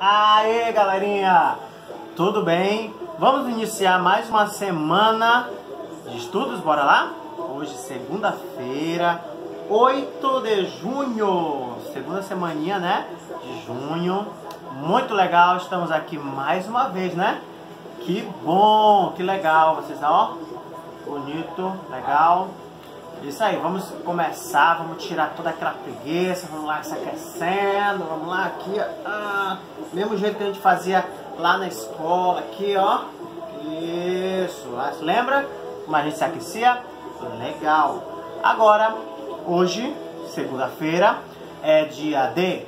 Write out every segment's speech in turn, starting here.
Aê, galerinha! Tudo bem? Vamos iniciar mais uma semana de estudos, bora lá? Hoje, segunda-feira, 8 de junho, segunda semaninha, né? De junho. Muito legal, estamos aqui mais uma vez, né? Que bom, que legal, vocês, ó, bonito, legal. Isso aí, vamos começar, vamos tirar toda aquela preguiça, vamos lá se aquecendo, vamos lá aqui, ah, mesmo jeito que a gente fazia lá na escola, aqui ó, isso, lembra como a gente se aquecia? Legal. Agora, hoje, segunda-feira, é dia de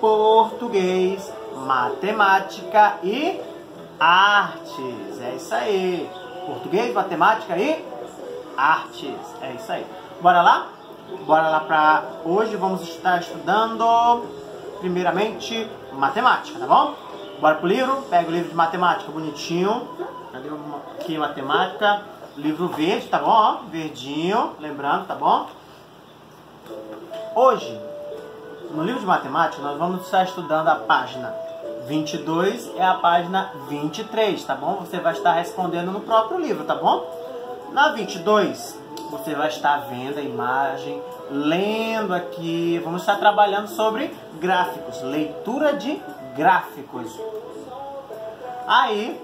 português, matemática e artes, é isso aí, português, matemática e artes. É isso aí. Bora lá? Bora lá para hoje vamos estar estudando primeiramente matemática, tá bom? Bora pro livro, pega o livro de matemática bonitinho. Aqui matemática? Livro verde, tá bom? Ó, verdinho, lembrando, tá bom? Hoje, no livro de matemática, nós vamos estar estudando a página 22 é a página 23, tá bom? Você vai estar respondendo no próprio livro, tá bom? Na 22, você vai estar vendo a imagem, lendo aqui. Vamos estar trabalhando sobre gráficos, leitura de gráficos. Aí,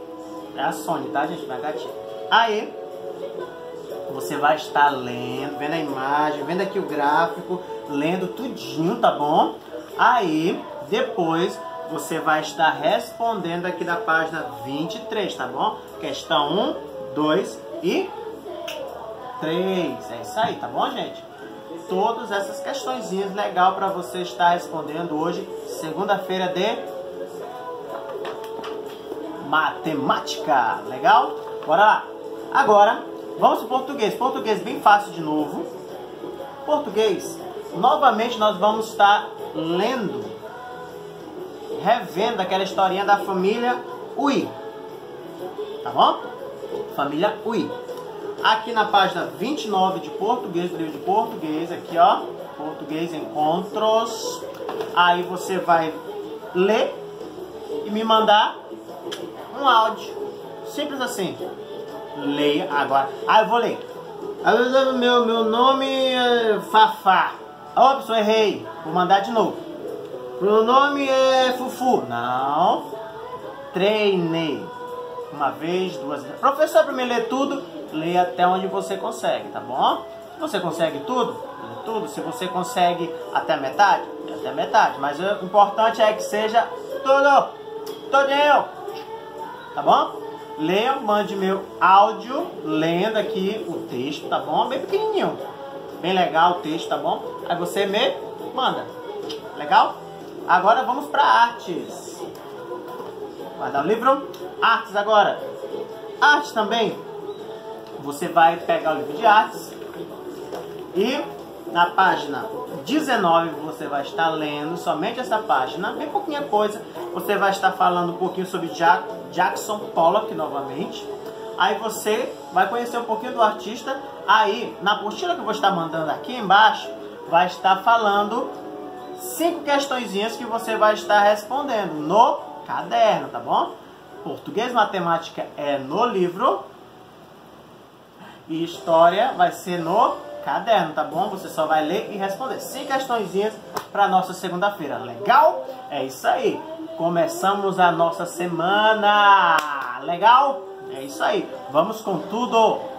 é a Sony, tá, gente? Minha gatinha. Aí, você vai estar lendo, vendo a imagem, vendo aqui o gráfico, lendo tudinho, tá bom? Aí, depois, você vai estar respondendo aqui da página 23, tá bom? Questão 1, 2 e 3. É isso aí, tá bom, gente? Todas essas questõezinhas legal para você estar respondendo hoje, segunda-feira de matemática. Legal? Bora lá. Agora, vamos para português. Português bem fácil de novo. Português, novamente nós vamos estar lendo, revendo aquela historinha da família Ui. Tá bom? Família Ui. Aqui na página 29 de português, do livro de português, aqui ó, português encontros. Aí você vai ler e me mandar um áudio. Simples assim. Leia agora. Ah, eu vou ler. Meu, meu nome é Fafá. Ops, eu errei. Vou mandar de novo. Meu nome é Fufu. Não. Treinei. Uma vez, duas vezes. Professor, para me ler tudo, leia até onde você consegue, tá bom? Se você consegue tudo, lê tudo. Se você consegue até metade, até metade. Mas o importante é que seja tudo, todinho, tá bom? Leia, mande meu áudio, lendo aqui o texto, tá bom? Bem pequenininho, bem legal o texto, tá bom? Aí você me manda, legal? Agora vamos para artes. Guardar o livro. Artes agora. Artes também você vai pegar o livro de artes e na página 19 você vai estar lendo somente essa página, bem pouquinha coisa. Você vai estar falando um pouquinho sobre Jack, Jackson Pollock novamente. Aí você vai conhecer um pouquinho do artista. Aí, na apostila que eu vou estar mandando aqui embaixo, vai estar falando cinco questõezinhas que você vai estar respondendo no caderno, tá bom? Português, matemática é no livro e história vai ser no caderno, tá bom? Você só vai ler e responder. Cinco questõezinhas para nossa segunda-feira. Legal? É isso aí. Começamos a nossa semana. Legal? É isso aí. Vamos com tudo.